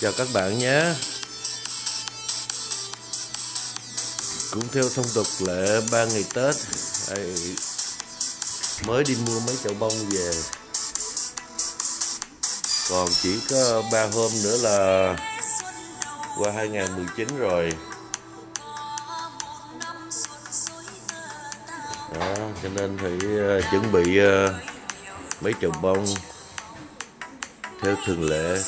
chào các bạn nhé. Cũng theo thông tục lễ ba ngày tết mới đi mua mấy chậu bông về. Còn chỉ có ba hôm nữa là qua 2019 rồi. Đó, cho nên phải ờ, chuẩn bị ờ, mấy chậu bông theo thường lệ.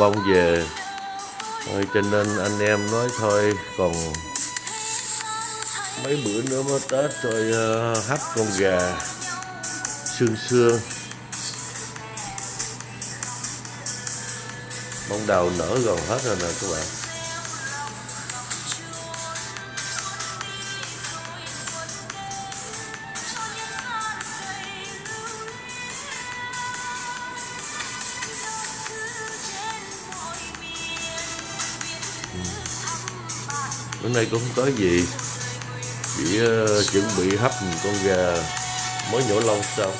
Vong về. Thôi cho nên anh em nói thôi còn mấy bữa nữa mới tết rồi uh, hấp con gà xương xương bông đào nở gần hết rồi nè các bạn. Bữa nay cũng không có gì. Chỉ uh, ờ, chuẩn bị hấp một con gà mới nhổ lông xong.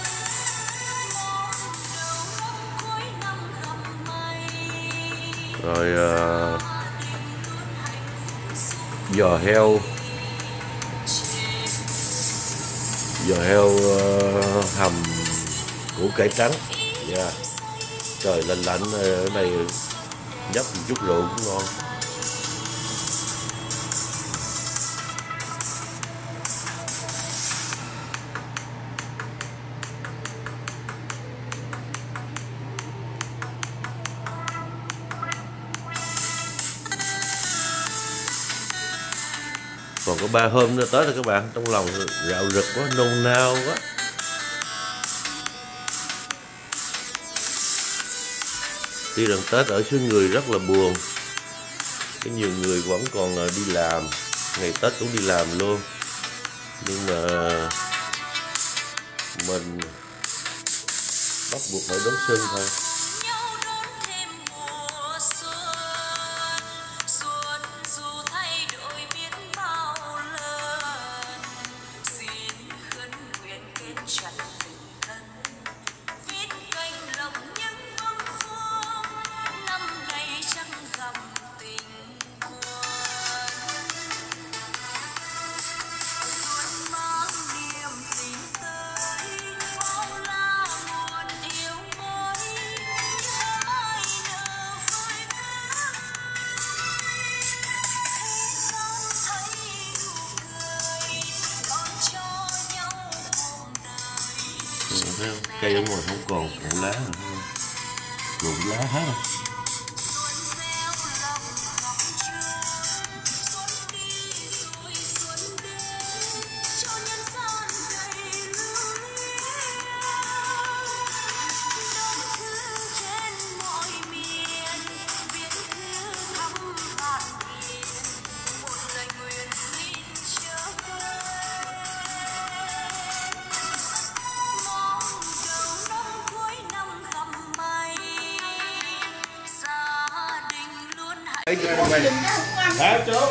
Rồi uh, giò heo. Giò heo uh, hầm củ cải trắng. Yeah. trời lạnh lạnh ở này nhấp một chút rượu cũng ngon. Ba hôm nữa tới rồi các bạn. Trong lòng rạo rực quá, nôn nao quá. Tuy rằng tết ở xứ người rất là buồn có nhiều người vẫn còn ờ, đi làm. Ngày tết cũng đi làm luôn. Nhưng mà mình bắt buộc phải đón xuân thôi. Lá rụng lá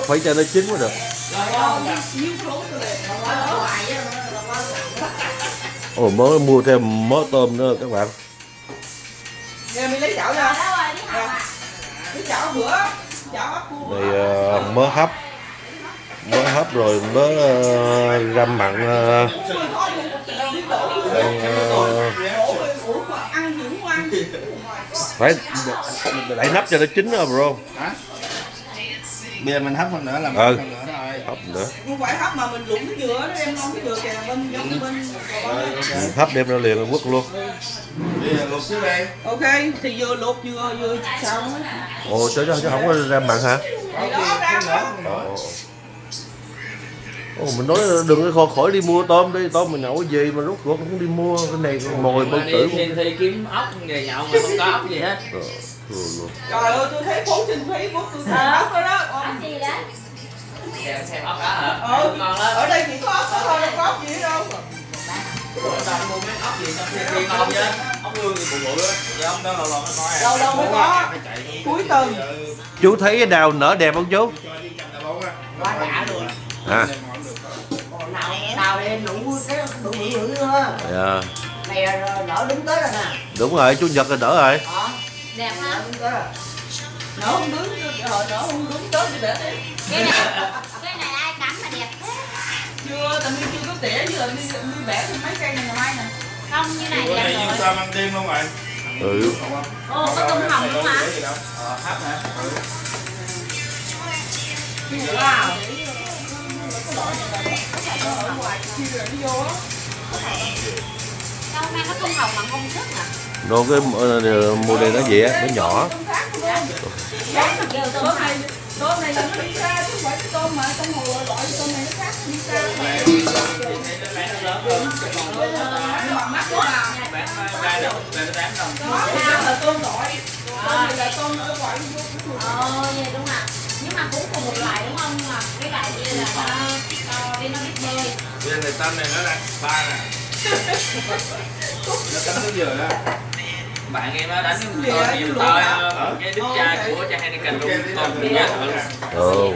phải cho nó chín mới được. Ồ mới mua thêm mớ tôm nữa các bạn. Nè mình lấy chảo ra Lấy chảo bữa Chảo hấp cua. Này uh, mớ hấp. Mớ hấp rồi mớ uh, răm mặn uh, phải đẩy nắp cho nó chín rồi bro? Bây giờ mình hấp hơn nữa là mình Ừ. hấp hơn nữa thôi. hấp nữa Không phải hấp mà mình lụng cái dừa đó em non cái dừa kìa bên giống bên Ừ, hấp đem ra liền là quất luôn Bây giờ luộc trước đây. Ok thì dừa luộc dừa sao nó ồ chứ chứ không có răm mặn hả Thì đó ra Ồ. Mình nói đừng có khỏi, khỏi đi mua tôm đi tôm mình nhậu cái gì mà rút cuộc cũng đi mua cái này mồi bao đi tử thì, thì kiếm ốc về nhậu mà không có ốc gì hết Ờ, rồi, rồi. Trời ơi tôi thấy vốn sinh phí của tôi xài ốc đó đó. Ốc gì đấy? xem xem ốc đó hả? Ờ ngon lắm. Ở đây chỉ có ốc đó thôi đâu có ốc gì đâu. Bữa ta mua mấy ốc gì khi khi ngon chứ ốc hương thì bự bự á ốc đó lâu lâu nó coi lâu lâu mới có. cuối tuần. Chú thấy cái đào nở đẹp không chú? Quá đã luôn. à Nào, nào đây đủ cái đủ bự nữa. dạ. Này nở đúng tới rồi nè. đúng rồi chủ nhật là đỡ rồi. Đó, Đẹp đúng rồi. nở không đứng hồi nở không đứng tới thì để đi Cái này, cái này ai cắm mà đẹp thế? chưa tao chưa có tỉa chứ đi đi bẻ thêm mấy cây này ngày mai nè Không, như này đẹp rồi. sao ăn tim không vậy? ừ Ồ, có tôm hồng luôn hả? Ờ, hấp hả? Ừ. wow nó Đâu nay có tôm hồng mà không sức nè đồ cái ờ, mua mùa nó vậy á nó nhỏ tôm này nó đi lớn ba tám đồng này là Ờ, vậy đúng à. Nhưng mà cũng cùng một loại đúng không? Mà cái loại kia là nó, cho bên nó biết bơi. Bây giờ tâm này nó là ba nè. Nó cắn tới giờ đó bạn em đánh cái con nhiều thôi cái đứa trai của cha Heineken luôn con bị nhát rồi ừ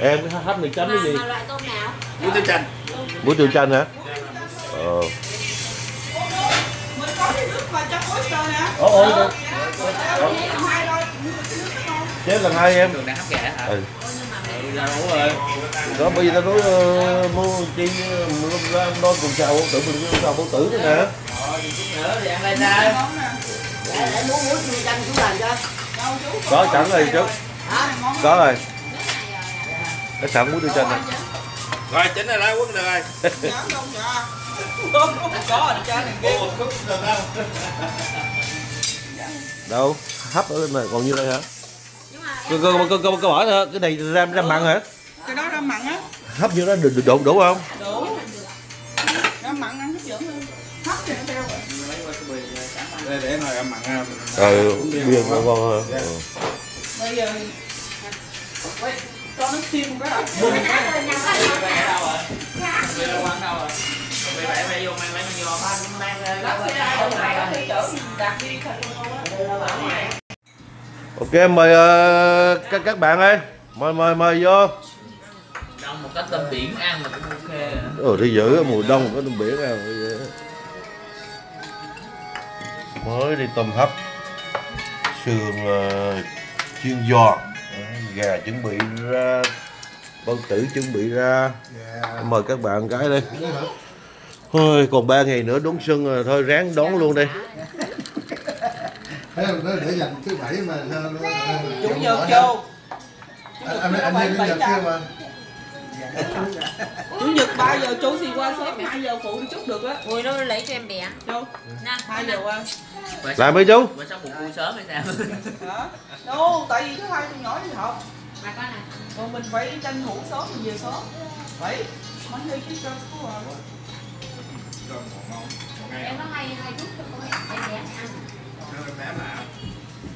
em hấp này chấm cái gì? Loại tôm nào? Bún tiêu chanh. muối tiêu chanh hả? Ờ mình có cái nước mà oyster nè Ờ, là hai chế em. Thường đang hấp gà hả? Ừ. Ừ rồi. Đó bây giờ tao nói ờ, mua chi ờ, ra đôi cùng chào tự mình cũng chào bao tử nữa nè. Rồi thì chút nữa thì ăn đây ra. Ngon nè Để, chua chanh chú làm cho. có sẵn rồi chú. Có rồi. Rồi. cái sẵn muối tiêu chanh này Rồi chính rồi đó quất được rồi. Đâu? Có cha hấp ở này còn như đây hả? Nhưng mà cơ cơ cơ cơ cơ bỏ ra cái này ra ra mặn hả? Cái đó ra mặn á. Hấp như đó đủ đủ đủ không? Đủ. Ra mặn ăn hấp dẫn hơn hấp thì rồi Đây để hồi ăn mặn ha. ừ bia ngon ngon hơn. Ừ. bây giờ quay cho nó cái ăn rồi, nhắm vào Mày ở đâu rồi? Mày đâu ăn đâu rồi? Mày bẻ mày vô mang lấy mày vô Mang ra. Lắp xe ai ở ngoài có thể chở đặt đi á? Ok mời ờ, các các bạn ơi mời mời mời vô. Đông một cái tôm biển ăn mà cũng ok. Ừ đi giữ mùa đông có tôm biển nào mới đi tôm hấp. Sườn ờ, chiên giò. Đấy, gà chuẩn bị ra bao tử chuẩn bị ra. Mời các bạn cái đi thôi còn ba ngày nữa đón xuân rồi thôi ráng đón luôn đi. Để dành thứ bảy mà chủ nhật vô. Anh anh anh đi chủ nhật kia mà chủ nhật ba giờ chú thì qua sớm hai giờ phụ đi chút được á Ui, nó lấy cho em bẻ. đâu Nè, hai giờ qua làm đi chú Bữa sáng bụng vui sớm hay sao? đâu tại vì thứ hai tôi nhỏ đi học Mà con này. còn mình phải tranh thủ sớm mình về sớm vậy mấy hơi cái cơ của à Em có hay hay chút cho con em bẻ ăn.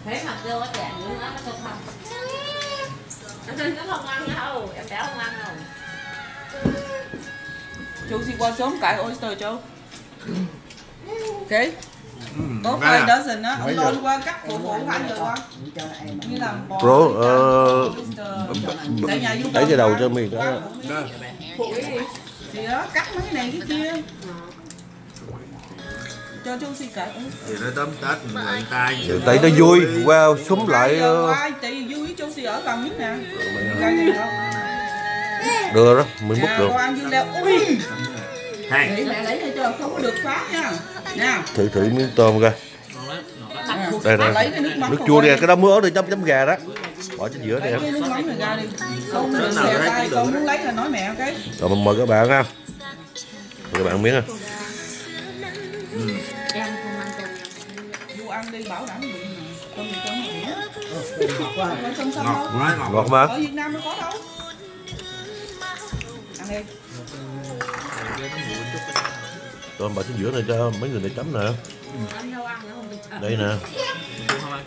Thế mà kêu có trẻ nữa nó không không. Nó không ăn đâu, em bé không ăn đâu. Chú xin qua sớm cải oyster cho ok. Có phải dozen á ông lôi qua cắt phụ phụ qua cho em. như là bò Bro, ờ, đẩy cái đầu cho mình cái phụ cái gì thì đó cắt mấy cái này cái kia. Cho chú xin cải Thì nó tóm tết mình lận tay. Nó vui wow súng lại ờ, qua tại vui chú xin ở gần nhất nè đưa đó mình mất Nè, được. Hai. để mẹ lấy cho cho không có được phá nha. Nha. Thử thử miếng tôm coi. Đây lấy đây cái nước mắm nước của chua đi. cái đó ớt đi chấm chấm gà đó. Bỏ trên giữa đi. Em rồi mình mời các bạn ha. Mời các bạn miếng ha. Xăm xăm Ngọt nói ngọt. ngọt mà. Ở Việt Nam nó có đâu đi Rồi bỏ trên giữa này cho mấy người này chấm nè Anh đâu ăn nữa không được. Đây nè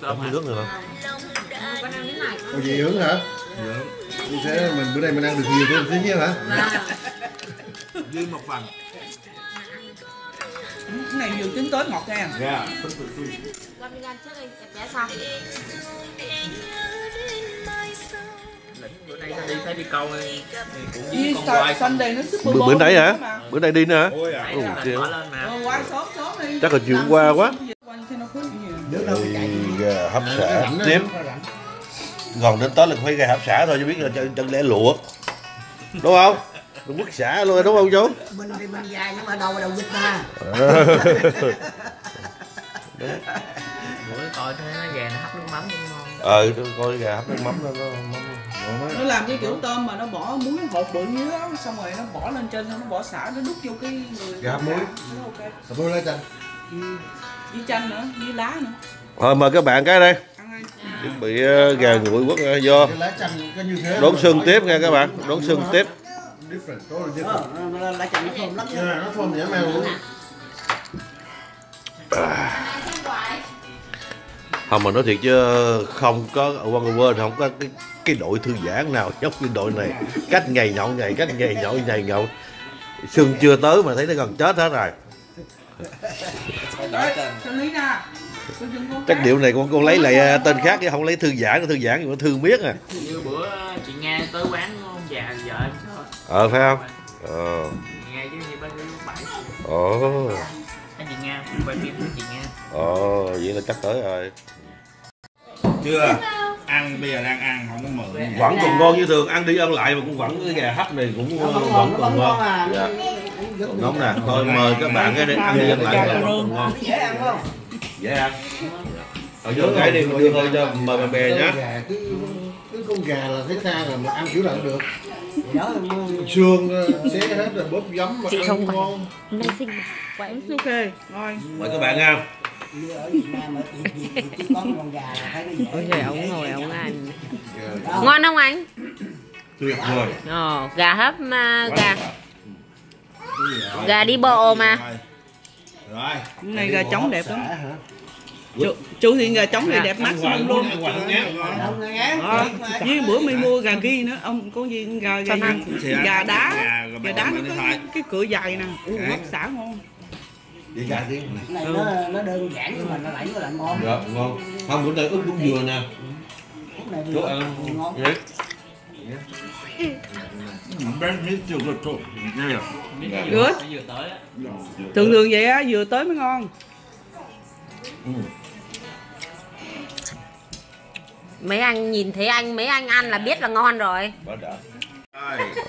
Chấm hả? nước này nè Không có ăn cái này. Ủa gì hướng hả? Như thế mình bữa nay mình ăn được nhiều thêm tí nhiêu hả? dư một phần cái này vừa trứng tối ngọt nha dạ Con đi ăn trước đi, đẹp bé xong. Bữa nay ta đi thấy đi câu thì cũng Đi con quay Bữa, bữa nãy hả? mà. Bữa nay đi nữa hả? à Ờ, đi Chắc là chuyện qua quá. Thì gà hấp xả tiếp. Còn đến tới là phải gà hấp xả thôi chứ biết là chân, chân lẽ luộc Đúng không? Đừng quất xả luôn rồi đúng không chú? mình thì mình dài nhưng mà đầu là đầu dịch mà bữa coi thấy nó gà nó hấp nước mắm cũng ngon Ờ, tôi coi gà hấp nước mắm nó, nó mắm ngon nó làm cái kiểu tôm mà nó bỏ muối hột bự dưới đó xong rồi nó bỏ lên trên xong nó bỏ xả nó đút vô cái người Gà muối. nó ok Cà phê lá chanh. với chanh nữa với lá nữa Thôi mời các bạn cái đây ăn Chuẩn bị ờ, gà nguội quất ờ, vô Cái lá chanh có như thế. Xuân nói- tiếp nha các bạn Đón xuân tiếp Different, totally ờ, different. nó- nó lá chanh nó thơm lắm Yeah, nó thơm dã man luôn. Không mà nói thiệt chứ không có ở World không có cái, cái đội thư giãn nào giống như đội này. Cách ngày nhậu ngày cách ngày nhậu ngày nhậu. Xuân chưa tới mà thấy nó gần chết hết rồi. Chắc điệu này con con lấy lại ờ, tên khác chứ không lấy thư giãn thư giãn gì mà thư miết à. Như bữa chị Nga tới quán ông già vợ em ờ phải không? Ờ. Nga chứ như bác bảy. Ồ. Anh chị Nga quay phim chị Nga. Ồ vậy là chắc tới rồi chưa? Ăn bây giờ đang ăn không có mượn vẫn còn ngon như thường ăn đi ăn lại mà cũng vẫn cái gà hấp này cũng ờ, vẫn vẫn ngon còn ngon ngon. à dạ. Rất còn nóng nè thôi mời các bạn cái ăn đi ăn lại vẫn còn ngon dễ ăn không? Dễ ăn. Ở vô cái đi mà đưa thôi cho mời bạn bè nhé cái, cái con gà là thấy xa rồi mà ăn kiểu nào cũng được. Là Xương ờ, xé hết rồi bóp giấm mà Chị ăn ngon. Nay sinh quậy ok ngon. Mời các bạn nha như ở Việt Nam ở thì, thì, thì chỉ có con gà là thấy nó dễ Ôi trời ông ngồi ông ăn. Ngon không anh? tuyệt vời Ồ, gà hấp mà gà. Gà đi bộ mà. rồi. Cái này gà trống đẹp lắm. Chú, chú thì gà trống này đẹp mắt luôn. nghe. Ờ, với bữa mình mua gà ghi nữa. Ông có gì gà gà, gà đá. Gà gà đá nó có cái, cái cửa dài nè. U Đấy. hấp xả ngon đi gà đi Cái này nó nó đơn giản nhưng mà nó lại nó lại ngon. Dạ ngon. Không bữa nay ướp đúng dừa nè. Vừa ăn. ngon. Chưa good vừa tới. Á thường thường vậy á vừa tới mới ngon. Ừ. Mấy anh nhìn thấy anh mấy anh ăn là biết là ngon rồi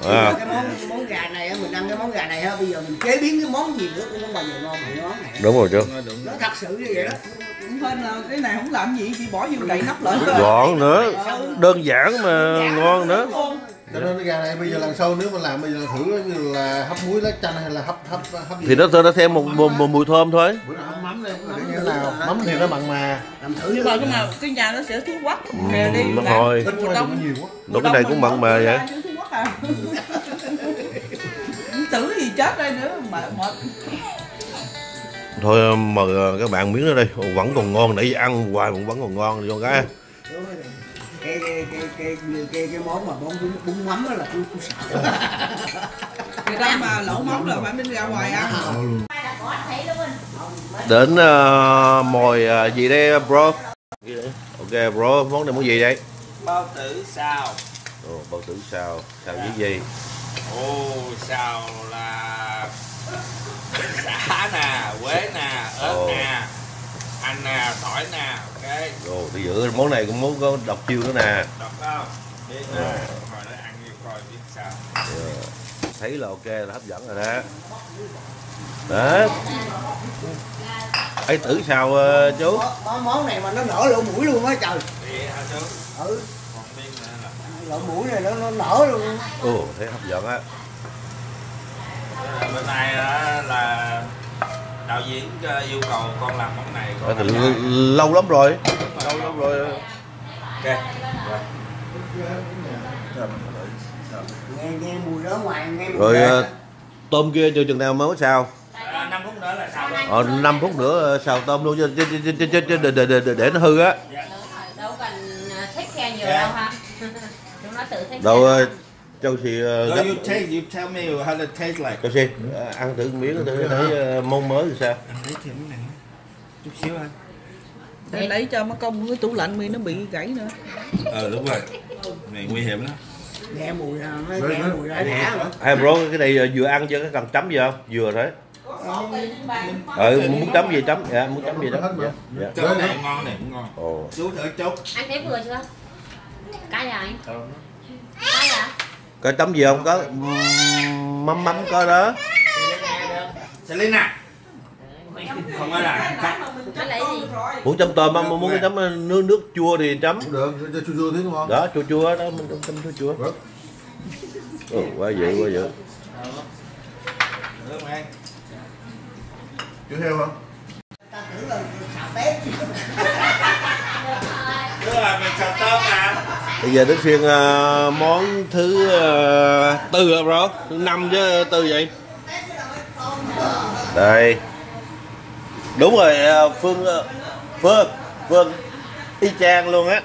à, cái món món gà này á, mình ăn cái món gà này ha bây giờ mình chế biến cái món gì nữa cũng không bao giờ ngon bằng cái món này. Đúng rồi chú nó thật sự như vậy đó. Cũng hên là cái này không làm gì chỉ bỏ vô đậy nắp lại thôi gọn nữa. Đơn giản mà ngon nữa. Cho nên cái gà này bây giờ lần sau nếu mà làm bây giờ thử như là hấp muối lá chanh hay là hấp hấp hấp gì. Thì nó nó thêm một, một, một mùi thơm thôi. Bữa nào hấp mắm đây để như thế nào. mắm thì nó mặn mà. Làm thử nhưng mà cái nào cái nhà nó sẽ thuốc quắc Ừ, đi nó thôi. Mùa đông- nhiều quá. Cái này cũng mặn mà vậy à. tử gì chết đây nữa mà mệt. Thôi mời các bạn miếng nữa đây vẫn còn ngon nãy ăn hoài mà vẫn còn ngon cho cái. Cái cái cái cái cái món mà món bún, bún mắm đó là tôi tôi sợ người ta mà lẩu móng là phải bên ra ngoài ăn. Đến uh, mồi ờ, gì đây bro? Ok bro món này món gì đây? Bao tử xào Ồ, bao tử xào xào với gì ô xào là xả nè quế nè ớt Ồ. nè hành nè tỏi nè ok. Ồ, tôi giữ món này cũng muốn có độc chiêu nữa nè. Đọc không? Biết nè hồi đó ăn như coi biết sao. Thấy là ok là hấp dẫn rồi đó. Đó. Ấy tử sao ờ, chú? Món, này mà nó nở lỗ mũi luôn á trời. Vậy hả chú? Ừ còn biết nữa là lỗ mũi này nó nó nở luôn ồ thấy hấp dẫn á. Bữa nay á là đạo diễn ờ, yêu cầu con làm món này Ờ, con từ làm l- nhanh. lâu lắm rồi. Lâu lắm rồi. Ok nghe nghe mùi đó ngoài nghe mùi rồi đó. ờ, tôm kia cho chừng nào mới sao? À, 5 phút nữa là sao? Ờ 5 phút nữa ờ, xào tôm luôn cho, để, để, để, để nó hư á đâu ờ, châu xì ờ, gấp you taste, you tell me how it tastes like. châu xì ờ, ăn thử miếng thử thấy ờ, món mới thì sao? Lấy cái này chút xíu anh. để lấy cho mất công cái tủ lạnh mi nó bị gãy nữa. Ờ đúng rồi. Này nguy hiểm lắm. nghe mùi nó nghe mùi đó đã hai bro cái này vừa ăn chưa có cần chấm gì không? Vừa đấy ờ muốn chấm gì chấm? dạ muốn chấm gì đó. Dạ, dạ. Cái này ngon này cũng ngon. Ồ. Chú thử chốt. anh thấy vừa chưa? Cái à cái có chấm gì không? Có mắm mắm có đó. Selena. Không có là cái muốn chấm tôm không? Muốn chấm ờ, nước nước chua thì chấm. Được cho chua chua tí đúng không? Đó chua chua đó mình chấm chua chua. Ừ, quá dữ quá dữ. Chua heo không ta tưởng là xào tép Tức là mình xào tôm mà. Bây giờ đến phiên ờ, món thứ ờ, tư rồi bro? Thứ năm chứ tư vậy? Đây. Đúng rồi ờ, phương phương phương y chang luôn á.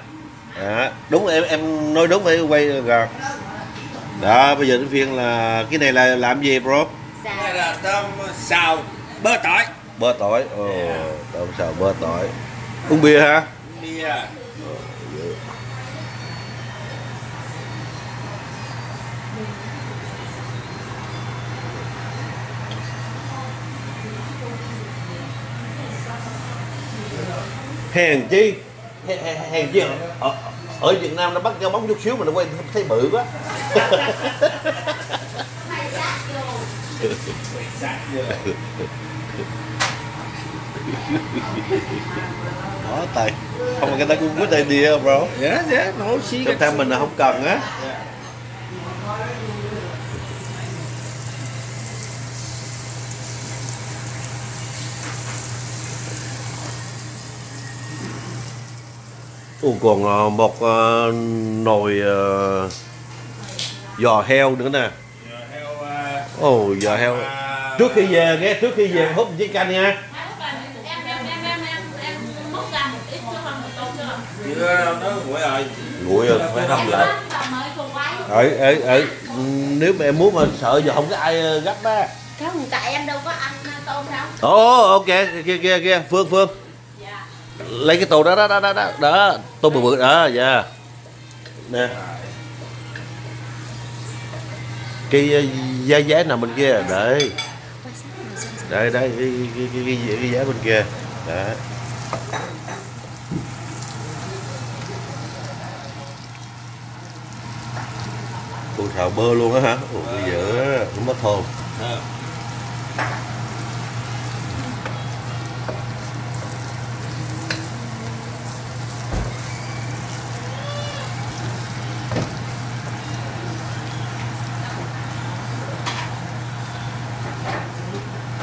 À, đúng em em nói đúng phải quay gần đó bây giờ đến phiên là cái này là làm gì bro? Cái này là tôm xào bơ tỏi. bơ tỏi ồ tôm xào bơ tỏi. Uống bia hả? Bia. Hèn chi? Hèn, hèn, chi ở, ở Việt Nam nó bắt cho bóng chút xíu mà nó quay thấy bự quá đó tay không mà người ta cũng quyết tay đi bro Yeah, yeah, no, she Trong theo mình là không cần á. Ồ, còn ờ, một ờ, nồi ờ, giò heo nữa nè. Heo Ồ giò heo. à, Trước khi về nghe trước khi về hút chiếc canh nha nguội rồi Nguội rồi phải hâm lại. Ở ở ở nếu mà em muốn mà sợ giờ không có ai ờ, gấp á. Không tại em đâu có ăn tôm đâu. Ồ ok kia kia kia phương phương. Dạ. Lấy cái tô đó đó đó đó đó, đó. tô bự bự đó dạ. Nè. Cái ờ, giá giá nằm bên kia? Đấy đây đây cái cái, cái, cái, cái giá bên kia. Đó Cô xào bơ luôn á hả? Ủa, bây giờ nó mất thơm Ờ.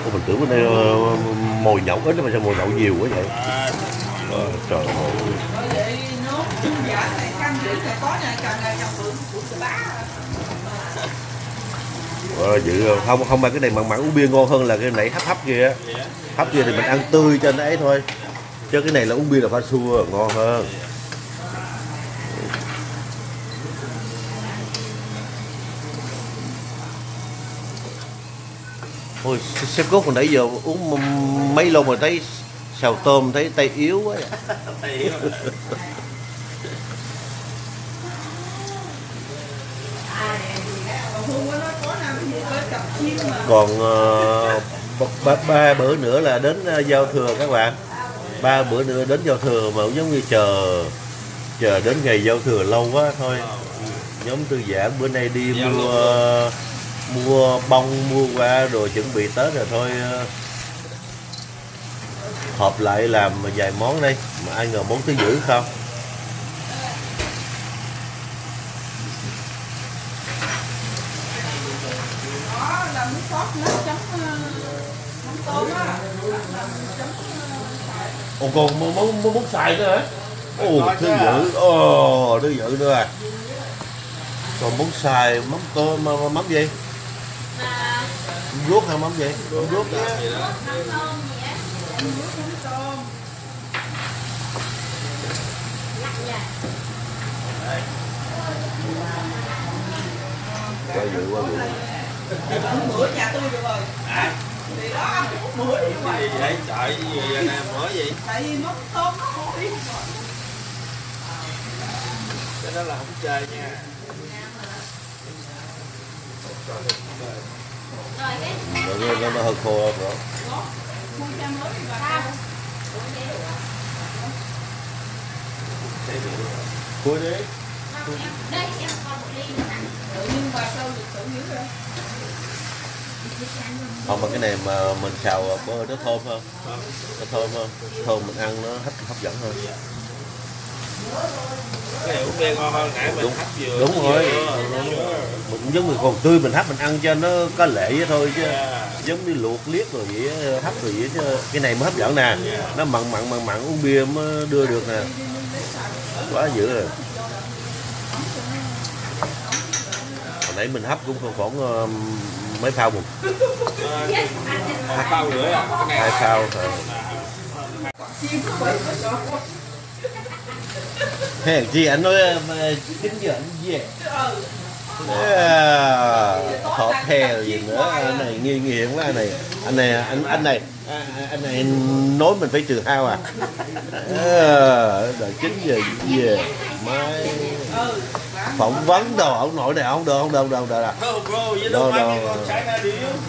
Ủa, mình tưởng bên đây ờ, mồi nhậu ít mà sao mồi nhậu nhiều quá vậy? À, Ờ, trời ơi. Ờ, dữ không? không không mà cái này mặn mặn uống bia ngon hơn là cái nãy hấp hấp kia hấp kia thì mình ăn tươi cho nó ấy thôi. Chứ cái này là uống bia là pha xua ngon hơn. Ôi sếp cốt hồi nãy giờ uống mấy lon mà thấy xào tôm thấy tay yếu quá vậy. còn Hương có nói có nào cái gì có cặp chim mà còn ờ, ba, ba, bữa nữa là đến ờ, giao thừa các bạn. Ba bữa nữa đến giao thừa mà cũng giống như chờ chờ đến ngày giao thừa lâu quá thôi. Nhóm tư giả bữa nay đi mua mua bông mua qua rồi chuẩn bị tết rồi thôi ờ, họp lại làm vài món đây mà ai ngờ món thứ dữ không Ồ còn muốn muốn muốn, muốn xài nữa hả? Ồ thứ dữ. Ồ thứ dữ nữa à. Còn muốn xài mắm tôm mà- mắm gì? Mà mắm ruốc hay mắm gì? Mắm ruốc mắm nha quá dữ quá dữ. Ăn bữa nhà tôi được rồi. Thì đó anh cũng bữa đi gì vậy trời gì vậy nè mới gì Tại vì mắm tôm nó hôi. cái đó là không chơi nha rồi cái nó, nó hơi khô rồi sao cuối đấy đây em còn một ly nữa nè Tự nhiên bà sâu được tự dữ rồi không mà cái này mà mình xào bơ nó thơm hơn. Nó thơm hơn. Thơm mình ăn nó hấp hấp dẫn hơn. Cái này uống bia ngon hơn nãy mình Đúng. hấp vừa đúng rồi. mình cũng giống như còn tươi mình hấp mình ăn cho nó có lệ vậy thôi chứ. Yeah. giống như luộc liếc rồi vậy hấp rồi vậy chứ. Cái này mới hấp dẫn nè. Nó mặn mặn mặn mặn uống bia mới đưa được nè. Quá dữ rồi nãy mình hấp cũng khoảng khoảng ờ, mấy phao một một bao rưỡi à hai phao chỗ. hèn chi anh nói ờ, chính giờ anh về thọt theo gì nữa anh này nghi nghi hiểm quá anh này anh này anh anh này anh này nói mình phải trừ hao à ờ đợi chín giờ về mai phỏng vấn đâu ông nội này ông được không được không được không được. Không được đâu đâu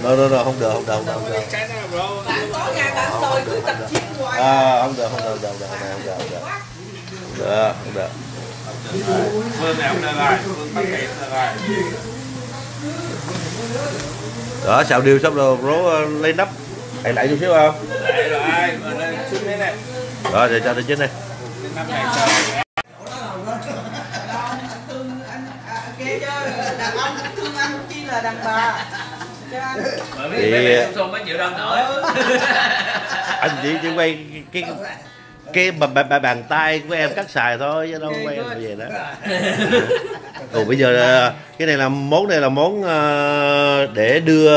đâu đâu đâu không được không được không được không được. không được không được không được không được không được rồi, Phương bắt Đó, xào điêu xong rồi, rố ờ, lấy nắp. Hãy lại chút xíu không? Rồi, xuống Rồi, để cho tôi chín đi này là đàn bà. Anh. Thì- nổi. Anh chỉ chỉ quay cái cái cái bà, bà, bà, bàn tay của em cắt xài thôi chứ đâu quay như vậy đó Ồ bây giờ ờ, cái này là món này là món ờ, để đưa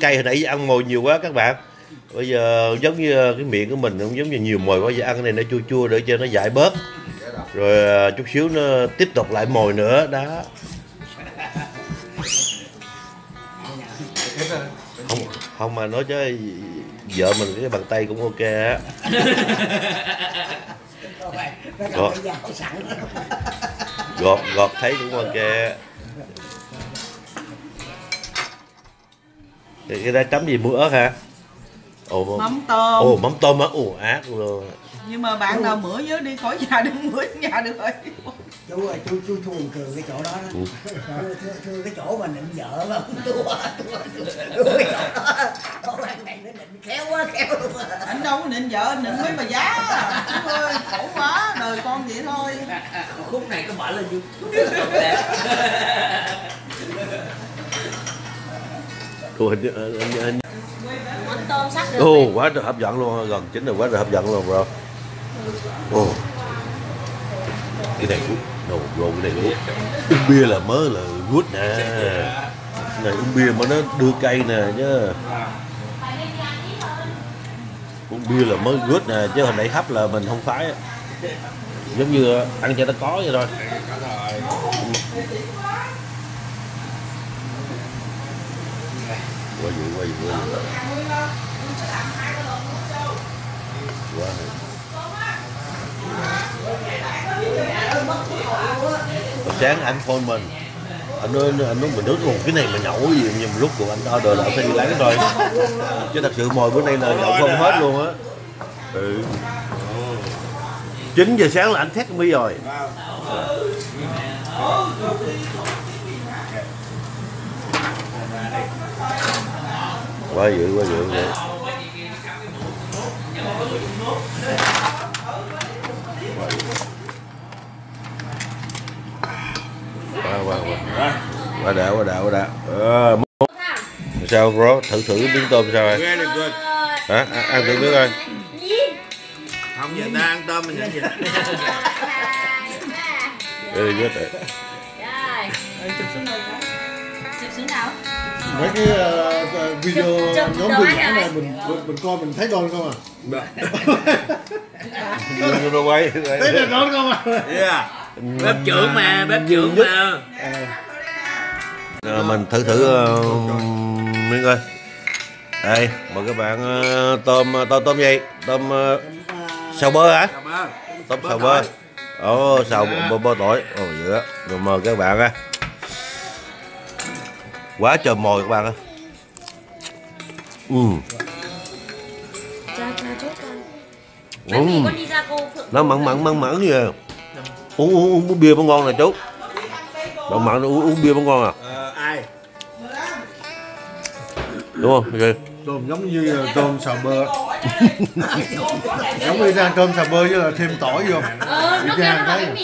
cây hồi nãy ăn mồi nhiều quá các bạn. Bây giờ giống như ờ, cái miệng của mình cũng giống như nhiều mồi quá giờ ăn cái này nó chua chua để cho nó giải bớt. Rồi ờ, chút xíu nó tiếp tục lại mồi nữa đó không không mà nói chứ vợ mình cái bàn tay cũng ok á. Sẵn gọt gọt thấy cũng ok cái, cái đó chấm gì muối ớt hả? Ồ Mắm tôm. ồ mắm tôm á. Ồ ác luôn. Nhưng mà bạn nào mửa nhớ đi khỏi nhà đừng mửa nhà được rồi. Chú ơi chú chú chú cười cái chỗ đó đó. Thưa- thưa- thưa cái chỗ mà định vợ mà không tua tua tua cái chỗ đó bạn này nó định khéo quá khéo luôn. Anh đâu có định vợ, anh định mấy bà giá. Chú ơi, khổ quá, đời con vậy thôi. khúc này có mở lên youtube ồ hình, hình, hình, mắm tôm sắc được ồ quá trời hấp dẫn luôn gần chín rồi quá trời hấp dẫn luôn bro ồ cái này cũng đồ bro cái này uống uống bia là mới là good nè. Này uống bia mà nó đưa cây nè chứ uống bia là mới good nè chứ hồi nãy hấp là mình không phải, giống như ăn cho nó có vậy thôi. Quá dữ quá dữ quá dữ quá sáng anh phone mình. Anh nói anh nói mình nói luôn, cái này mà nhậu gì, nhưng mà lúc của anh order là anh phải đi lấy rồi chứ thật sự mồi bữa nay là nhậu không hết luôn á. Ừ. 9 giờ sáng là anh thét mi rồi. Quá dữ quá dữ vậy qua qua qua qua đã qua đã qua đã. À, sao bro? Thử thử miếng tôm sao vậy? Hả? À, ăn thử miếng coi. Không giờ ta ăn tôm mình ăn gì đây là rồi chụp mấy cái uh, video nhóm hình này mình, mình mình coi mình thấy con không à? Dạ. Thấy là con không à? Yeah bếp trưởng mà bếp trưởng mà. Rồi mình thử thử ờ, miếng ơi đây mời các bạn ờ, tôm tôm tôm gì? Tôm ờ, xào bơ hả? Tôm xào bơ. ồ xào bơ bơ tỏi. Ồ vậy đó rồi mời các bạn á. Quá trời mồi các bạn ơi. Ừ cha cha chốt con. Ừ. bánh mì con đi ra cô phượng nó mặn mặn mặn mặn gì à. Uống uống uống bia mới ngon nè chú. Đậu mặn uống, uống bia mới ngon à? Ờ, ai? Đúng không? Okay. tôm giống như là tôm xào bơ. Giống như ra cơm xào bơ với là thêm tỏi vô. Ờ nó ra cái- không?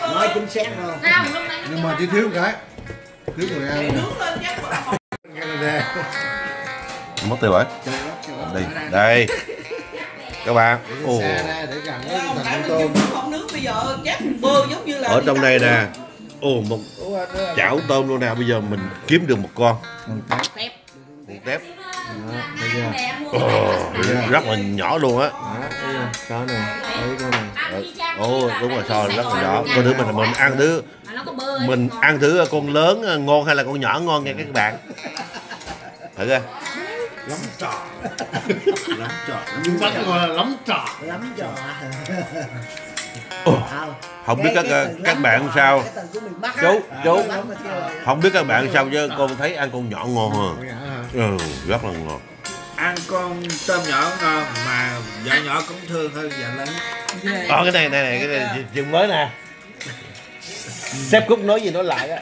không nói chính xác nãy nhưng mà chỉ thiếu một cái thiếu người ăn mất tiêu rồi. Đây đây các bạn. Ồ. xa ra để gần với không thằng tại con mình tôm. không nướng bây giờ chép bơ giống như là ở trong đây nè. Ồ một chảo tôm luôn nè. Bây giờ mình kiếm được một con. Tép. Một tép. Mua ồ, rất là nhỏ luôn á. Sao này đấy con ồ đúng rồi so rất là nhỏ. con thứ mình mình ăn thứ mà nó có bơ ấy, mình ăn thử con lớn ngon hay là con nhỏ ngon nha các bạn. Thử coi lắm trò. Lắm trò. Nhưng bắt gọi là lắm trò. Lắm trò. Ồ, Không. không biết các cái ờ, các bạn sao? chú chú. kêu là- không biết các bạn sao chứ con thấy ăn con nhỏ ngon hơn. Dạ ừ, rất là ngon. Ăn con tôm nhỏ ngon mà vợ nhỏ cũng thương hơn vợ lớn. Ờ cái này này này cái này chuyện mới nè. Sếp cúc nói gì nói lại á.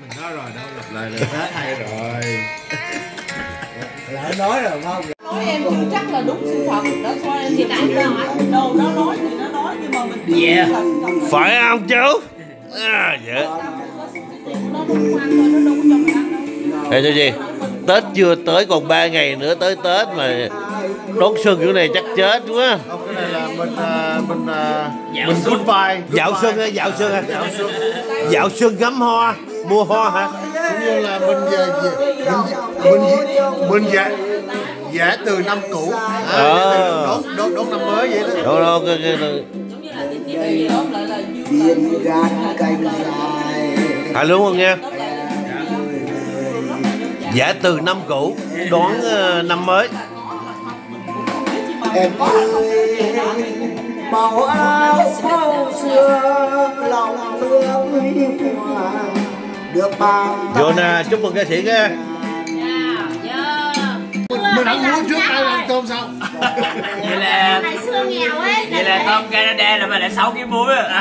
Mình nói rồi đâu lặp lại được hết hay rồi lỡ nói rồi không nói em chưa chắc là đúng sự thật. Đó thôi em thì nãy giờ đâu nó nói thì nó nói nhưng mà mình Yeah. là phải không chú? À, dạ. Có cho gì gì? Tết chưa tới còn 3 ngày nữa tới tết mà đón xuân kiểu này chắc chết quá không? Cái này là mình à, mình à, Dạo mình xuân. goodbye dạo xuân á dạo xuân á dạo xuân ngắm hoa mua hoa hả? Cũng như là mình về, về mình mình mình giả giả từ năm cũ. À, Ờ. đón đón đón năm mới vậy đó. Đâu đâu cái, cái, cái, giống như là tiền tiền thì đó lại là dư Thiên gan canh dài hai luôn không nha giả từ năm cũ đón ờ, năm mới. Em ơi màu áo phao xưa lòng thương hoàng được bao vô nè chúc mừng ca sĩ nha. Mình không muốn trước đây là tôm sao? Vậy là ngày xưa nghèo ấy vậy là tôm Canada là mà lại sáu kg muối à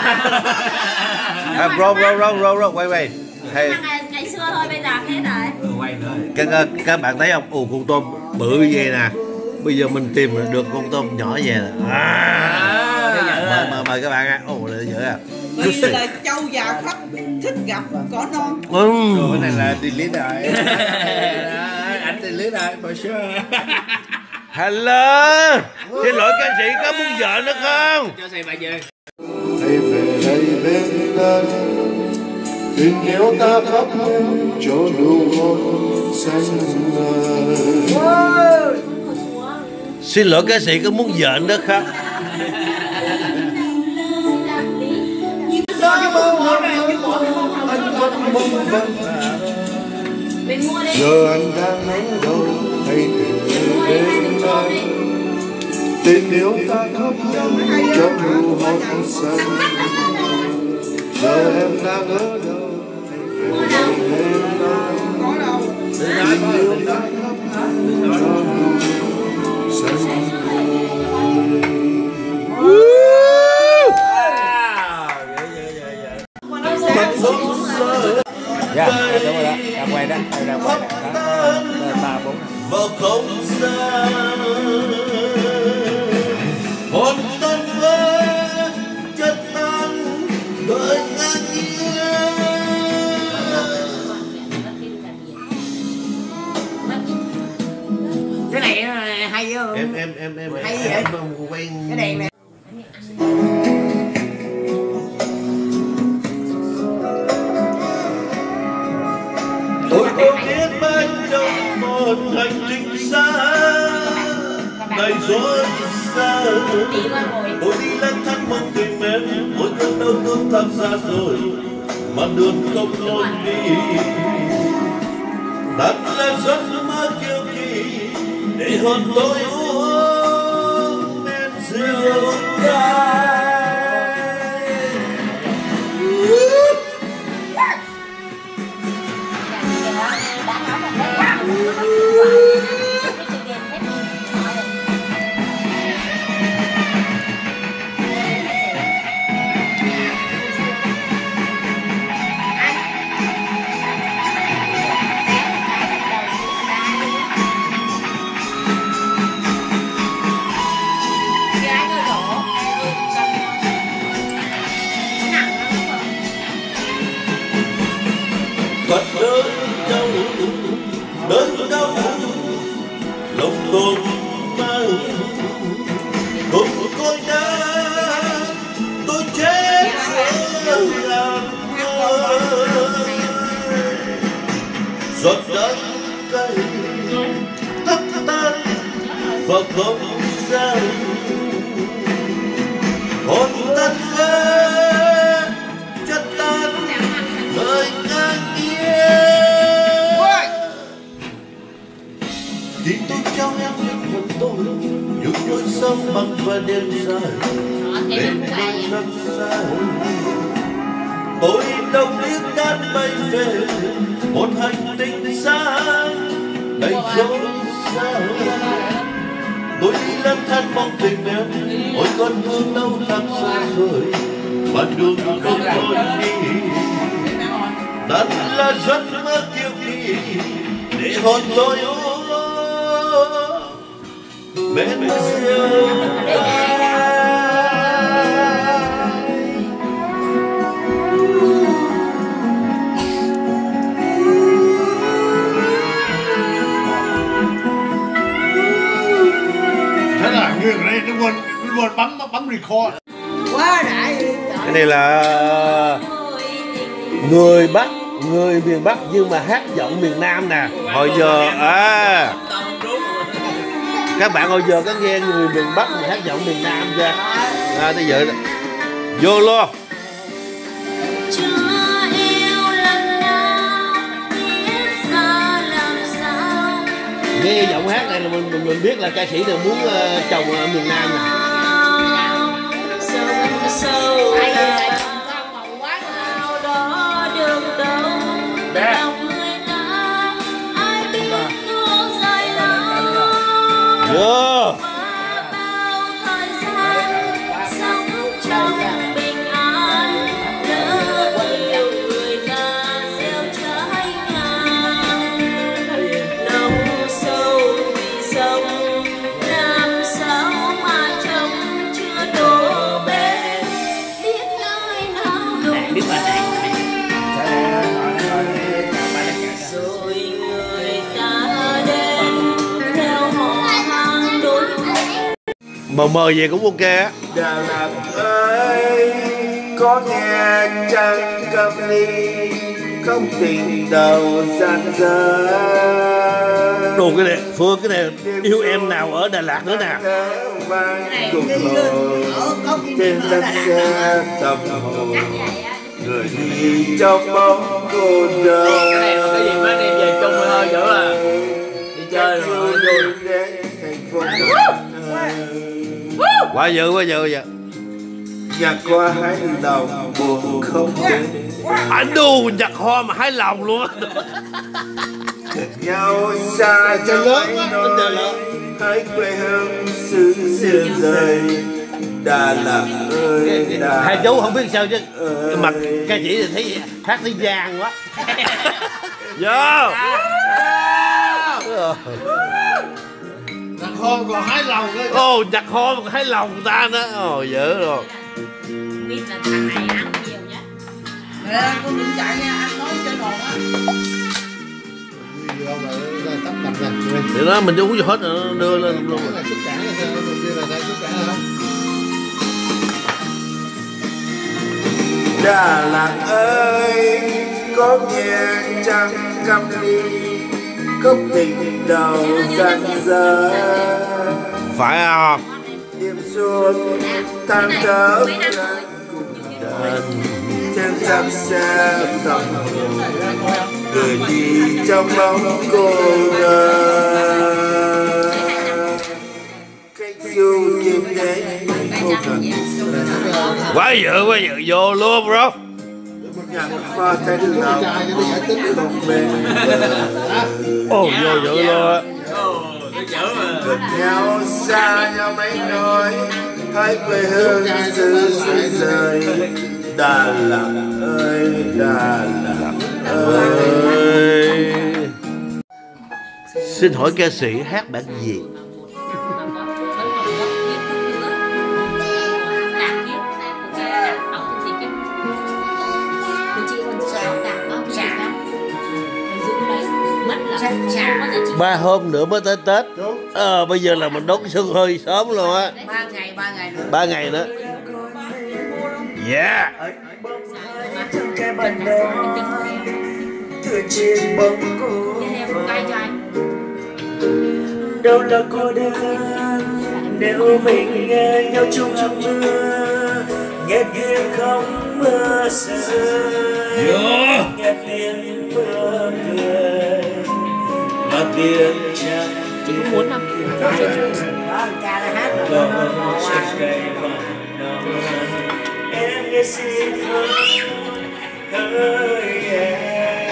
à, bro bro bro bro bro quay quay. Hay. Ngày, xưa thôi bây giờ hết rồi. Ừ, quay nữa các các- các bạn thấy không? Ồ con tôm bự vậy nè. Bây giờ mình tìm được con tôm nhỏ về nè. À, mời, mời, mời các bạn à ồ để dữ à. Vì là châu già khách thích gặp cỏ non. Ừm. cái này là delete rồi. Anh delete rồi for sure. Hello. Xin lỗi ca sĩ có muốn vợ nữa không? Cho xe bà về. Hãy về đây bên anh. Tình yêu ta khắp cho nụ hôn xanh ngời. Xin lỗi ca sĩ có muốn vợ nữa không bao năm tháng anh vẫn mong vẫn giờ anh đang ở đâu hãy từ bên anh? Tình yêu ta khắp cho nụ hôn xanh giờ em đang ở đâu hãy về bên anh? Có tình yêu ta khắp cho nụ xanh dạ đúng rồi đó. Đang quay đó đang đang quay đó. Ba bốn. Vào không gian. Hồn tân vỡ chất tan đời ngang cái này hay không? Em em em em Hay em, vậy? em quen cái này xa rồi, mà đường không lối đi. Thật là giấc mơ kiêu kỳ, để hồn tôi quên bấm bấm record. Quá đại cái này là người bắc người miền bắc nhưng mà hát giọng miền nam nè. Hồi giờ à các bạn hồi giờ có nghe người miền bắc mà hát giọng miền nam chưa? À bây giờ vô luôn nghe giọng hát này là mình mình, mình biết là ca sĩ này muốn uh, chồng ở miền nam nè mờ mờ về cũng ok á. Đà Lạt ơi có nghe trăng cầm ly không tình đầu gian dở. Đồ cái này phương cái này yêu em nào ở đà lạt nữa nè. trên ở đất Đà Lạt xe tâm hồn người đi trong bóng cô đơn. Cái này mà cái gì mới đem về chung thôi dữ à? Đi chơi rồi. thành phố quá dữ quá dữ vậy. Nhạc qua hai lòng buồn không đến. Anh đù giặt hoa mà hái lòng luôn nhau xa Chơi lớn quá, hãy quê hương xứ xưa rời. Đà Lạt ơi Đà hai chú không biết sao chứ. ơi. mặt ca sĩ thì thấy hát thấy gian quá. Vô thằng khôn còn hái lòng nữa. Ô giặt hoa mà hái lòng người ta nữa. Ồ dữ rồi. Biết là thằng này ăn nhiều nhất Nè, con đừng chạy nha, ăn nói trên hồn á. thì đó mình uống cho hết rồi nó đưa lên luôn Cái là xuất cản là sao mình kia là xuất cản không Đà Lạt ơi có nghe trăng căm đi Cốc tình đầu gian dở phải không đêm xuân tan trở trên sắp xe hồn người đi trong bóng cô đơn. Du chim đến quá dự quá dự vô luôn bro nhận qua tên lòng không bên ồ vô dự luôn gần nhau xa nhau mấy nỗi hãy quê hương xứ xứ rời. Đà Lạt ơi Đà Lạt ơi. Xin hỏi ca sĩ hát bản gì ba hôm nữa mới tới tết. Ờ bây giờ là mình đón xuân hơi sớm luôn á. Ba ngày ba ngày nữa. Ba ngày nữa. Yeah. Cái bên đó từ trên bóng cô đâu là cô đơn? Nếu mình nghe nhau chung trong mưa nghe tiếng không mưa rơi nghe tiếng có muốn không ca là hát rồi trên cây vàng nồng em nghe xin thôi hơi em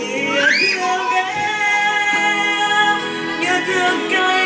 yêu thương em. Như thương cây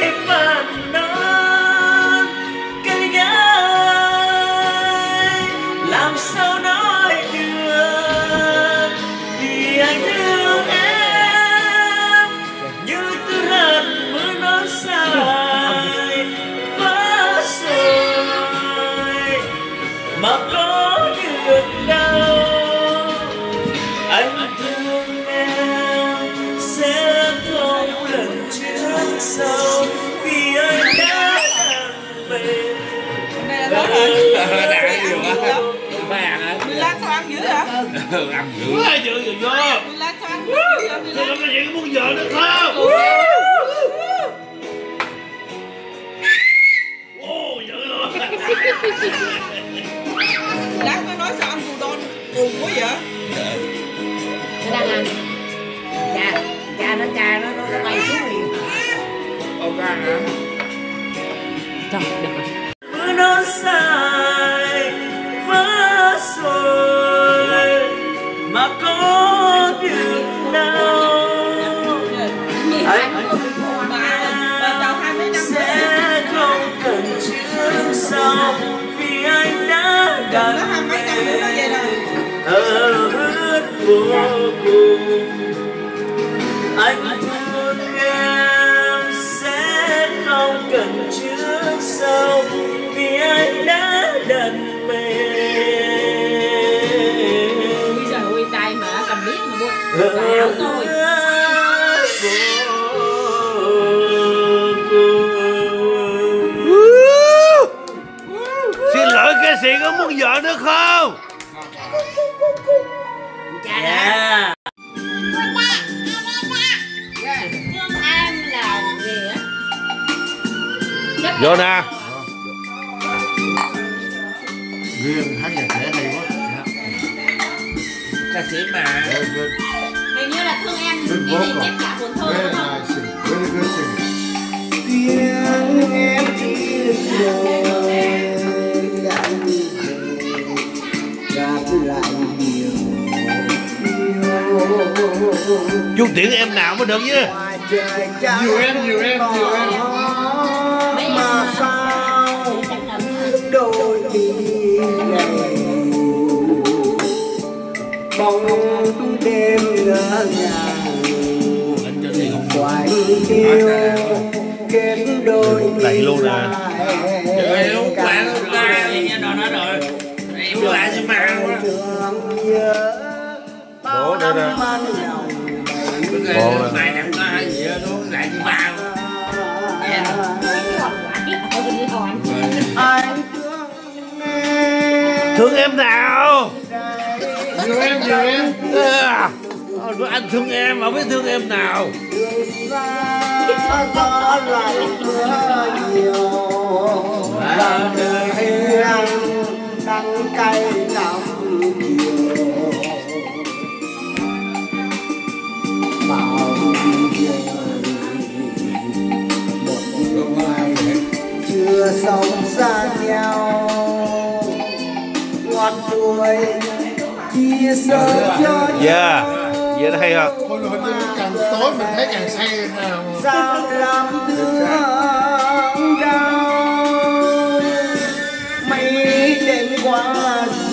Làm dữ quá dự rồi vô sao ăn dữ? Sao có chuyện muốn vợ nữa không Ồ, dữ luôn Lát mới nói sao ăn cù đôn buồn quá vậy? cha cha nó cha nó nó nó bay xuống liền Ok hả? mưa có được đâu anh sẽ không cần trước sau vì anh đã đặt mình ở hết vô cùng anh thương em sẽ không cần trước sau Xin lỗi ca sĩ có muốn vợ nữa không dạ Chấp Vô nè Riêng hát nhạc trẻ hay quá Ca sĩ mà đúng không? nice singing. Very good singing. tiếng em tiếng rồi anh đi gặp lại nhiều Chú tiễn em nào mới được chứ Nhiều em, nhiều em, nhiều em. Yêu kết đôi Lạy luôn nè. Rồi lúc bạn lúc nghe đòi nói rồi Em lại thương nhớ Đổ đây nè. Ồ, nè. Mày nằm có hai gì đó nó lại mang anh thương em Thương nào Nhiều em, nhiều em. À, anh thương em mà biết thương em nào gió lạnh mưa nhiều và đời hiền đắng cay lòng chiều bao giờ một ngày chưa sống xa nhau ngọt đuôi chia sẻ cho Dạ Vậy đó hay không Tối mình thấy càng say sao làm thương đau mấy đêm qua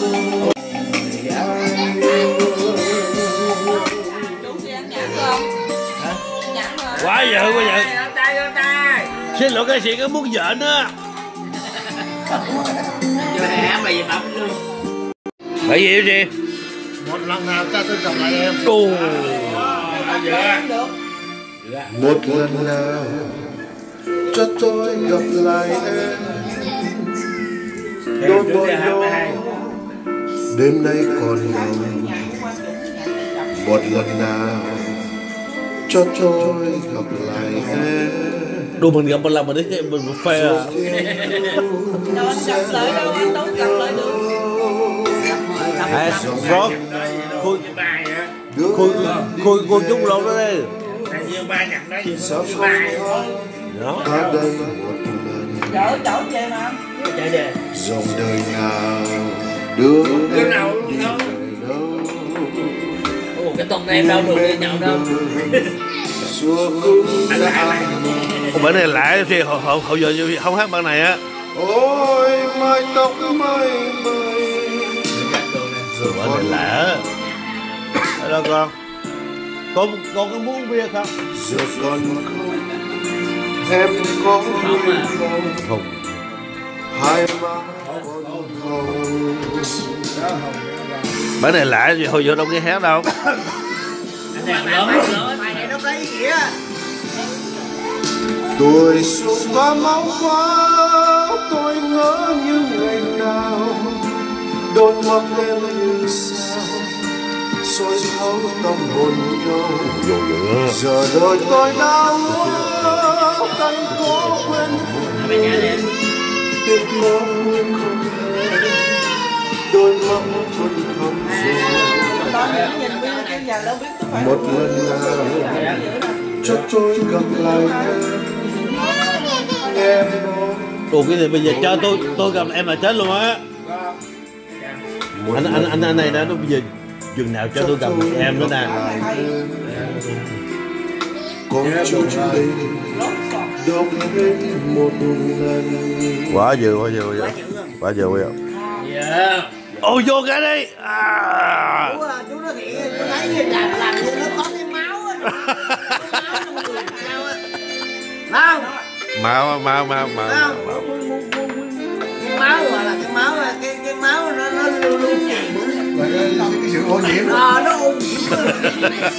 rồi. Quá vợ quá vợ Xin lỗi ca sĩ có muốn vợ nữa hả mày bấm luôn. Phải gì gì? Một lần nào ta tôi gặp lại em. Ồ một lần nào cho tôi gặp lại em. Đôi môi đôi đêm nay còn nồng. Một lần nào cho tôi gặp lại em. Đồ mình gặp một lần mà đến cái mình phê à. Đâu anh gặp lại đâu, anh đâu gặp lại được. À, Rốt Khui Khui Khui Khui chút lâu đó đi. sao không Đó. Có đây một lần Chở chở về mà. dòng đời nào đưa về đâu? Ủa cái tôm em đâu được đi nhậu đâu? Ủa, Bản này lạ thì hậu, hậu, hậu giờ không hát bản này á. Ôi mái tóc mây mây. Giờ Bản này con lạ Ở đâu con. Con con có muốn bia không? Giờ con không em có vui không? Không. Hai má con hồng Bản này lạ gì hồi giờ đâu nghe hát đâu. Tuổi xuân qua máu qua tôi ngỡ như ngày nào. Đôi mắt em như sao soi thấu tâm hồn nhau giờ đời tôi đau cánh cố quên tiếc có không thể đôi mắt vẫn thầm rồi phải một lần nào cho tôi gặp lại em. Ủa cái này bây giờ cho tôi tôi gặp em là chết luôn á. Một anh anh anh anh này đó nó bây giờ chừng nào cho tôi gặp em nữa nè con chung đây đâu hết một lần. Quá dữ quá dữ quá dữ. Quá dữ quá dữ. Dạ. Ôi vô cái đi. À. chú nói thiệt tôi thấy làm làm như nó có cái máu á máu trong người sao á. Không mau mau mau mau mau cái máu gọi là cái máu là cái cái máu nó nó lưu lưu cái sự ô nhiễm ờ nó ô nhiễm cái này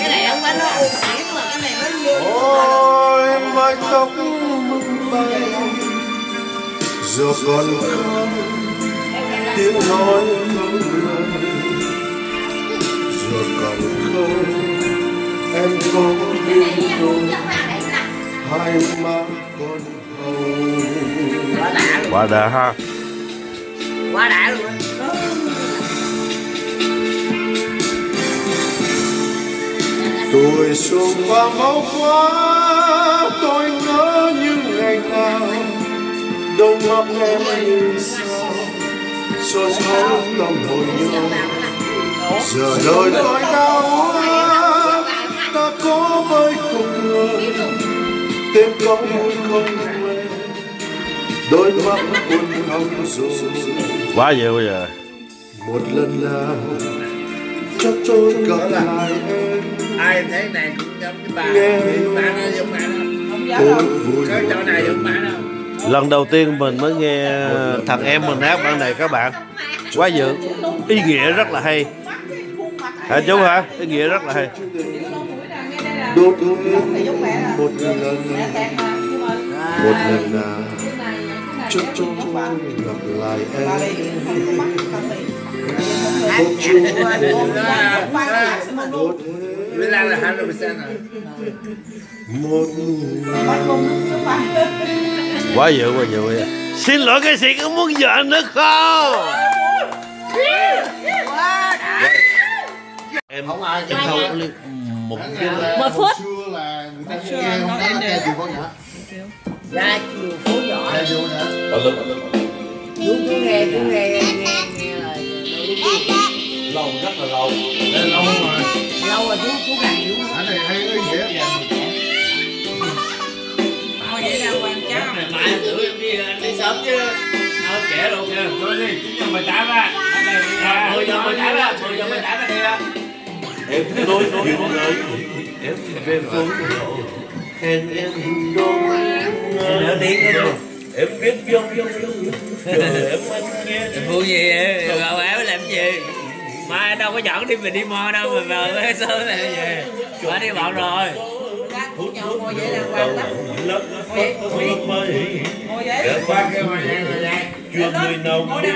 cái này không phải nó ô nhiễm mà cái này nó ôi mái tóc mừng bay. Giờ còn không tiếng nói không lời. Giờ còn không em có biết không hai má con hồng quá đã ha. Quá đã luôn tuổi xuân qua máu qua tôi ngỡ như ngày nào. Đôi mắt em như sao soi thấu tâm hồn nhau giờ đời tôi đau ta có với cùng người. Tên có vui không quên. Đôi mắt buồn không rồi. Quá bây giờ. Một lần nào cho tôi gặp lại em ai thấy này cũng giống cái bà bà nó giống bà đâu. cái chỗ này giống bà đâu lần đầu tiên mình mới nghe thằng em mình hát bản này các bạn quá dữ ý nghĩa rất là hay hả chú hả ý nghĩa rất là hay đốt một lần một lần này cho bạn. gặp lại em đi không không đi Villa là 100% rồi. một quá dữ quá dữ quá dữ. xin lỗi cái gì có muốn vợ nữa không em Không ai em thâu một một phút xưa là người ta nghe không có nghe chịu con nhỏ. ra chiều phố nhỏ Nghe vô nữa. chú cứ nghe cứ nghe nghe nghe lời lâu rất là lâu lâu mà. Lâu rồi chú chú hiểu Anh này hay có nghĩa vậy. Thôi vậy là quan cháu Ngày mai anh thử em đi anh đi sớm chứ. Đâu trẻ luôn nha Thôi đi, 9 giờ 18 á. Anh này đi. Ra. 10 giờ 18 á 10 giờ 18 anh đi á em nói chuyện lời em về phố hẹn em đón Nửa tiếng nữa em dòng dòng dòng chờ em anh nghe. Vui gì? Gạo áo làm gì? Mai đâu có dẫn đi mình đi mò đâu mà về với sớm là về. Má đi bọn rồi. Ngồi vậy là quan lắm lấp Ngồi vậy Ngồi vậy Qua kêu mà nghe rồi ra. chuyện người nào biết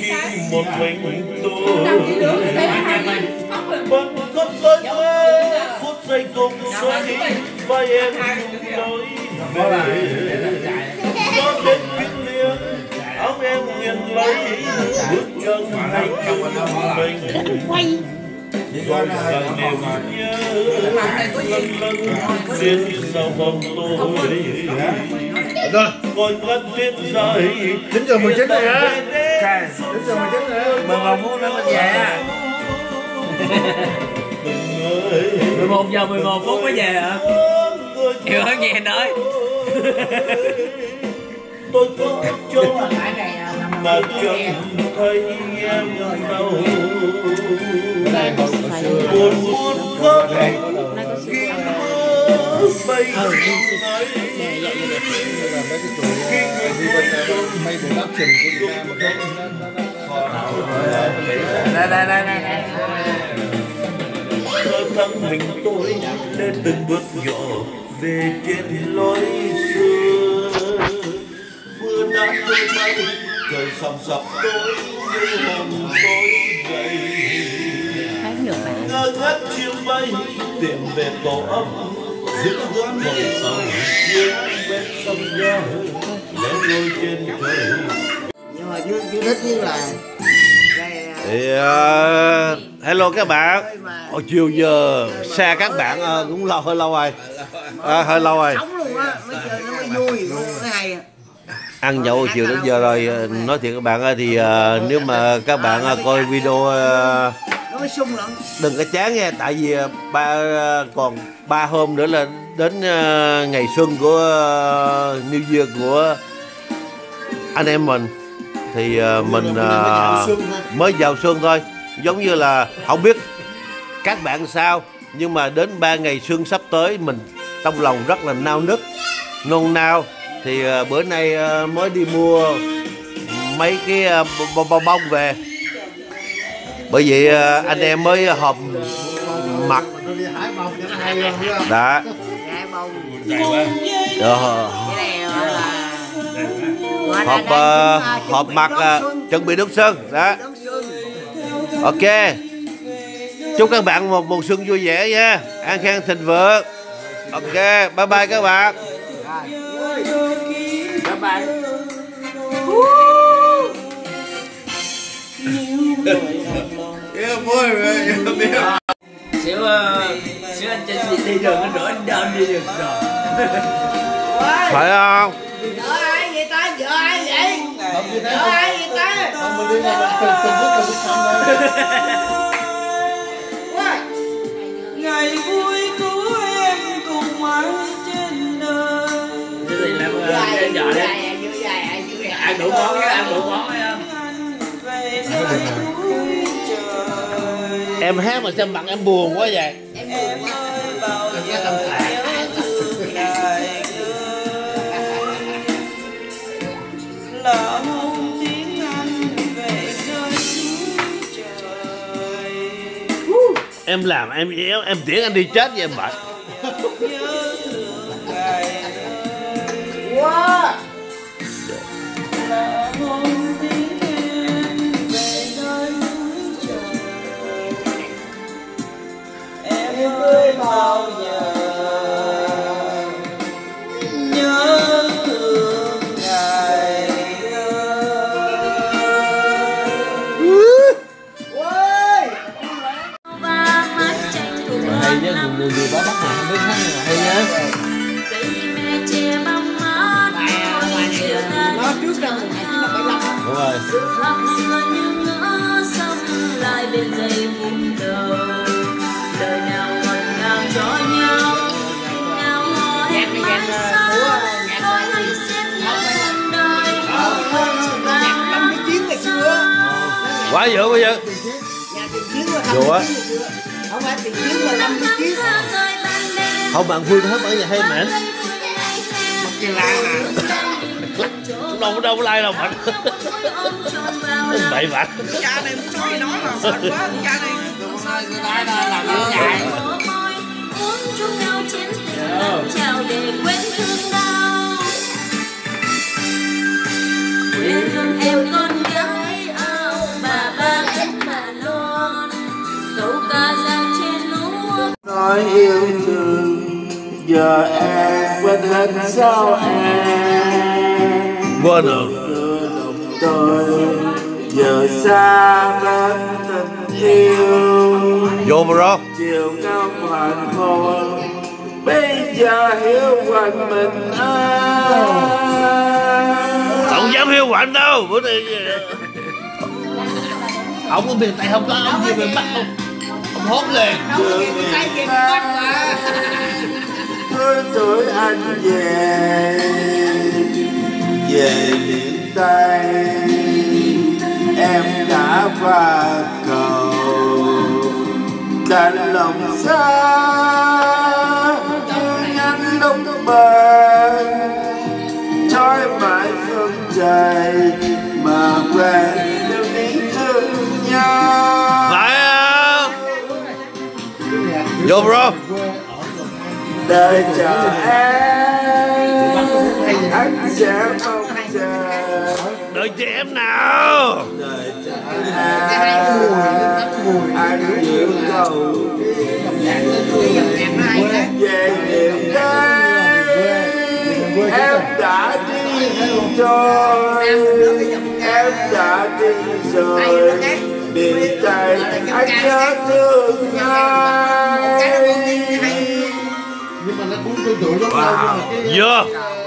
khi một mình tôi. Hai Khóc có tới mơ phút giây cùng xoay Vai em lối về Gió đến em nghiêng lấy Bước chân hay mình Rồi lại niềm nhớ Lần lần Đến sau vòng tôi Rồi. Ngồi ngất trên rơi 9 giờ 19 rồi á. 9 giờ 19 rồi á. 11 phút nữa mình về á 11 giờ 11 phút mới về hả? Hiểu hết nghe nói tôi có là nằm mà chẳng thấy em đâu buồn buồn có khi mơ bay ờ, mà nó- nó- nó- Đây đây đây đây. Thân mình tôi lên từng bước nhỏ về trên lối mưa đã trôi bay trời sầm sập tối như hồn tối gầy ngơ ngác chiều bay tìm về tổ ấm giữa giấc hồi sầu tiếng bên sông gió lẽ loi trên trời nhưng mà chú chú thích như là thì uh, hello các bạn. Hồi chiều giờ xa các bạn uh, cũng lâu hơi lâu rồi. À, hơi lâu rồi. Sống luôn á mới chơi nó mới vui nó mới hay ăn nhậu chiều đến giờ rồi ờ, nói thiệt các bạn ơi, thì ờ, nếu mà các bạn ờ, coi video đừng có chán nghe tại vì ba còn ba hôm nữa là đến ngày xuân của New Year của anh em mình. Thì mình mới vào xuân thôi giống như là không biết các bạn sao nhưng mà đến ba ngày xuân sắp tới mình trong lòng rất là nao nức nôn nao thì ờ, bữa nay ờ, mới đi mua mấy cái ờ, b- bông về. Bởi vậy ờ, anh em mới họp mặt. Đã cái họp họp mặt chuẩn bị đốt sơn. Đó. Ok. Chúc các bạn một mùa xuân vui vẻ nha. An khang thịnh vượng. Ok. Bye bye các bạn. Bye bye Yêu vui mà, yêu biết. Xíu ờ, Xíu anh cho chị đi đường anh đuổi anh anh đi đường rồi. Phải không? Vợ ai vậy ta? Vợ ai vậy? Vợ ai. vậy ta? Không mình đi là mình từng từng bước từng bước xong thôi. Ngày vui ờ, dài vợ đi Ăn đủ món cái ăn đủ món em hát mà sao mặt em buồn quá vậy. Em buồn quá. giờ tiếng anh về nơi trời. Làm em éo em tiễn anh đi chết vậy em mệt quá dữ bây giờ nhà tiền chiến là Dù á. cái không phải tiền chiến là năm cái chiến không bạn phương hết bởi nhà hay mẹ. Cái lan à đâu có đâu có like đâu bạn. Bậy bạn cha này muốn nói gì nói mà mệt quá cha này. Người ta làm như vậy chào để quên thương đau quê hương em con nói yêu thương. Giờ em quên hết sao em. Quên được lòng tôi. Giờ xa mất tình yêu. Vô bro chiều ngắm hoàng hôn. Bây giờ hiểu quanh mình ai không dám hiếu quạnh đâu. Bữa nay ông ở miền tây không có? Ông như miền bắc không ông hốt liền. Tay về miền Bắc mà tuổi tuổi anh về về miền tây. Em đã qua cầu đành lòng xa. Như nhánh lúc bên trói mãi phương trời vô bro. Đời chờ em. Anh sẽ mong chờ. Đợi chị em nào. Đời chờ em. Anh yêu cầu. Về miền tây. Em đã đi rồi. Em đã đi rồi cái vừa